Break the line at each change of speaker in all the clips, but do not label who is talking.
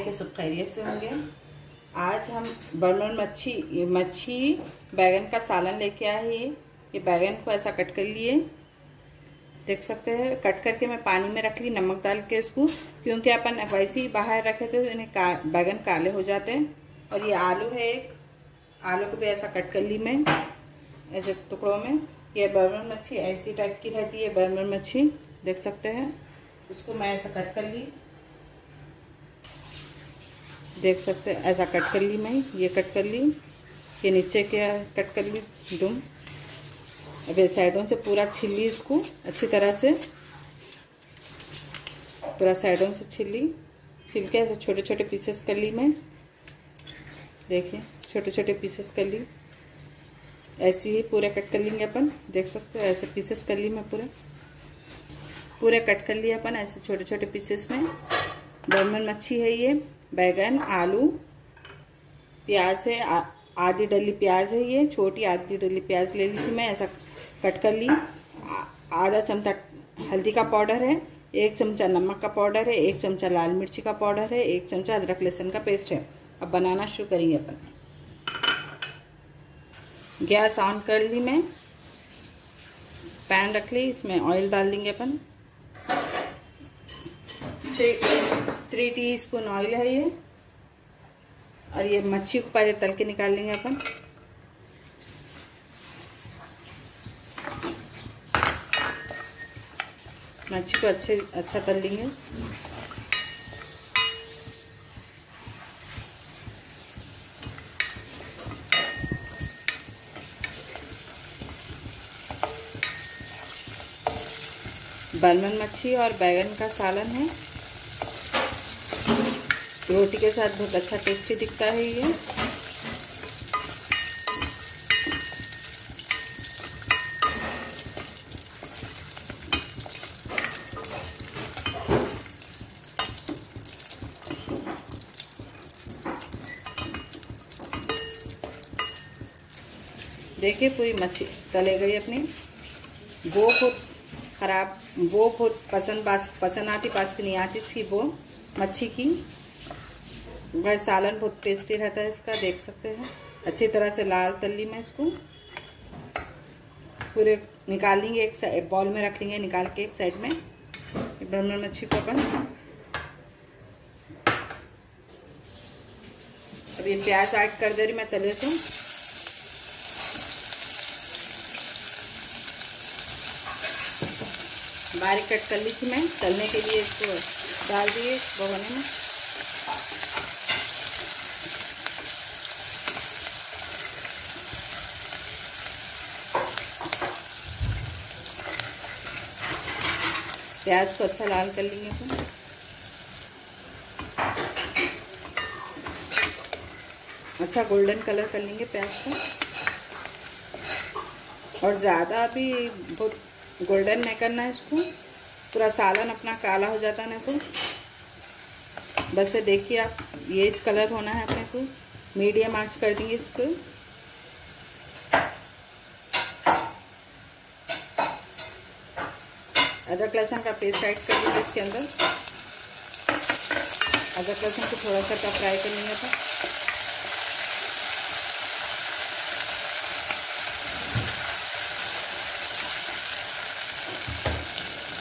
के सब खैरियत से होंगे। आज हम बर्मन मच्छी मच्छी बैगन का सालन लेके आए हैं। ये बैगन को ऐसा कट कर लिए। देख सकते हैं कट करके मैं पानी में रख ली नमक डाल के इसको। क्योंकि अपन वैसे ही बाहर रखे तो इन्हें का, बैगन काले हो जाते हैं। और ये आलू है एक। आलू को भी ऐसा कट कर ली मैं ऐसे टुकड़ों में। ये बर्मन मच्छी ऐसी टाइप की रहती है बर्मन मच्छी। देख सकते हैं उसको मैं ऐसा कट कर ली। देख सकते हैं, ऐसा कट कर ली मैं, ये कट कर ली, ये नीचे क्या कट कर ली, डूम। अब ये साइडों से पूरा छिल ली इसको, अच्छी तरह से। पूरा साइडों से छिल ली छिल के ऐसे छोटे छोटे पीसेस कर ली मैं। देखिए छोटे छोटे पीसेस कर ली। ऐसे ही पूरे कट कर लेंगे अपन, देख सकते हो, ऐसे पीसेस कर ली मैं पूरे। पूरे कट कर लिए अपन ऐसे छोटे छोटे पीसेस में। बर्मन मच्छी है ये। बैगन, आलू, प्याज है आधी डली प्याज है ये, छोटी आधी डली प्याज ले ली थी मैं, ऐसा कट कर ली। आधा चमचा हल्दी का पाउडर है, एक चमचा नमक का पाउडर है, एक चमचा लाल मिर्ची का पाउडर है, एक चमचा अदरक लहसुन का पेस्ट है। अब बनाना शुरू करेंगे अपन। गैस ऑन कर ली मैं। पैन रख ली, इसमें ऑयल डाल देंगे अपन। थ्री टी स्पून ऑयल है ये। और ये मच्छी को पहले तल के निकाल लेंगे अपन। मच्छी को अच्छे अच्छा तल लेंगे। बर्मन मच्छी और बैगन का सालन है। रोटी के साथ बहुत अच्छा टेस्टी दिखता है ये। देखिए पूरी मच्छी तले गई अपनी। वो बहुत ख़राब, वो बहुत पसंद पास पसंद आती पास की नहीं आती इसकी वो मच्छी की। वह सालन बहुत टेस्टी रहता है इसका, देख सकते हैं। अच्छी तरह से लाल तली में इसको पूरे निकाल लेंगे, एक साइड बॉल में रख लेंगे निकाल के एक साइड में। ब्राउन मच्छी को अपन। अब ये प्याज ऐड कर दे रही मैं तले को बारीक कट कर ली थी मैं। तलने के लिए इसको डाल दिए भगोने में। प्याज को अच्छा लाल कर लेंगे तो अच्छा गोल्डन कलर कर लेंगे प्याज का। और ज़्यादा भी बहुत गोल्डन नहीं करना है इसको। पूरा सालन अपना काला हो जाता है ना तो। बस देखिए आप, ये कलर होना है अपने को। मीडियम आँच कर देंगे इसको। अदरक लहसुन का पेस्ट ऐड कर देंगे इसके अंदर। अदरक लहसुन को थोड़ा सा फ्राई कर लेंगे तो।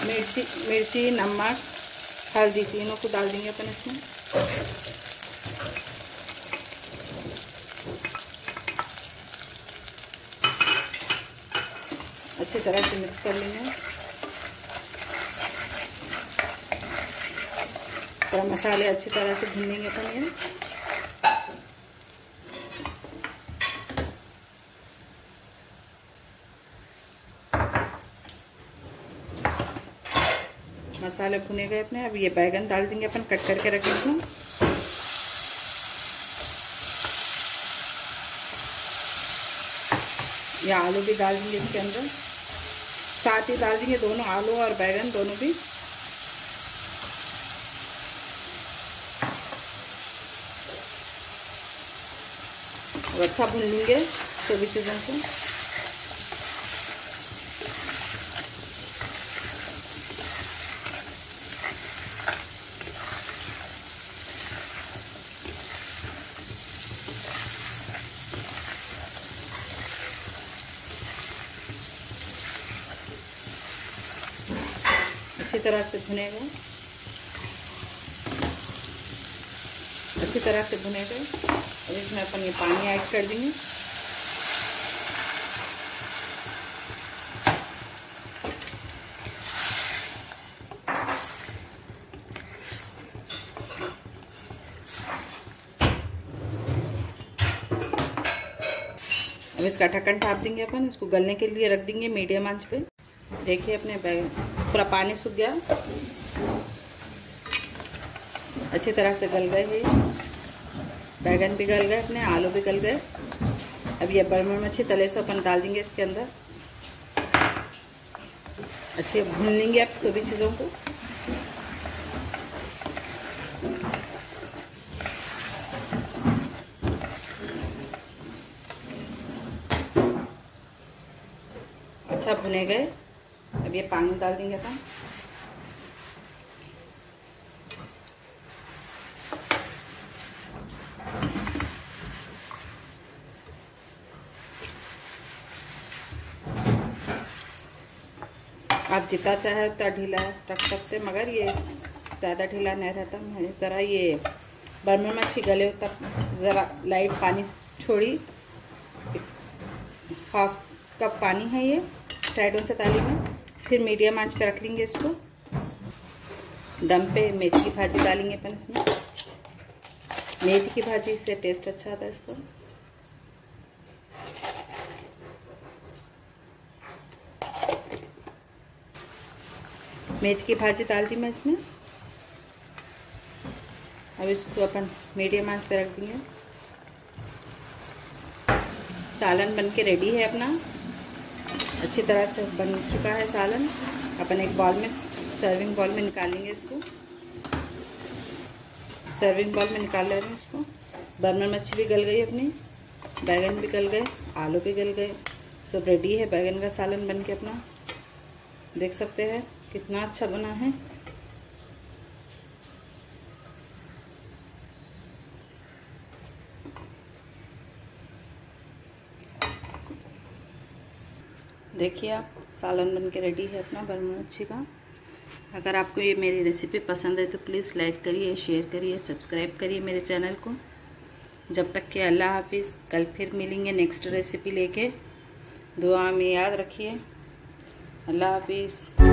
मिर्ची मिर्ची, नमक, हल्दी, तीनों को डाल देंगे अपन इसमें। अच्छी तरह से मिक्स कर लेंगे। थोड़ा मसाले अच्छी तरह से भून लेंगे अपन ये। मसाले भुने गए अपने, अब ये बैगन डाल देंगे अपन, कट करके रख इसमें ये आलू भी डाल देंगे इसके अंदर। साथ ही डाल देंगे दोनों आलू और बैगन दोनों भी। अब अच्छा भून लेंगे सभी चीज़ों को अच्छी तरह से भुनेगा अच्छी तरह से भुनेगा अब इसमें अपन ये पानी ऐड कर देंगे। अब इसका ढक्कन ढाप देंगे अपन। इसको गलने के लिए रख देंगे मीडियम आँच पे। देखिए अपने पूरा पानी सूख गया। अच्छी तरह से गल गए हैं बैगन भी गल गए अपने, आलू भी गल गए। अब ये बर्मर मच्छी तले से अपन डाल देंगे इसके अंदर। अच्छे भून लेंगे आप सभी चीज़ों को। अच्छा भुने गए। अब ये पानी डाल देंगे अपन। आप जितना चाहे उतना ढीला रख सकते मगर ये ज़्यादा ढीला नहीं रहता। मैं ज़रा ये बर्मर मच्छी गले तक ज़रा लाइट पानी छोड़ी। हाफ़ कप पानी है ये, साइडों से ताली में। फिर मीडियम आँच पे रख लेंगे इसको। दम पे मेथी की भाजी डालेंगे अपन इसमें। मेथी की भाजी से टेस्ट अच्छा आता है इसका। मेथी की भाजी डाल दी मैं इसमें। अब इसको अपन मीडियम आँच पे रख देंगे। सालन बन के रेडी है अपना। अच्छी तरह से बन चुका है सालन। अपन एक बॉल में सर्विंग बॉल में निकालेंगे इसको। सर्विंग बॉल में निकाल ले रहे हैं इसको। बर्नर मच्छी भी गल गई अपनी। बैगन भी गल गए, आलू भी गल गए। सब रेडी है बैगन का सालन बन के अपना। देख सकते हैं। कितना अच्छा बना है। देखिए आप, सालन बन के रेडी है अपना बर्मा मच्छी का। अगर आपको ये मेरी रेसिपी पसंद है तो प्लीज़ लाइक करिए शेयर करिए सब्सक्राइब करिए मेरे चैनल को। जब तक कि अल्लाह हाफिज़, कल फिर मिलेंगे नेक्स्ट रेसिपी लेके। दुआ में याद रखिए। अल्लाह हाफिज़।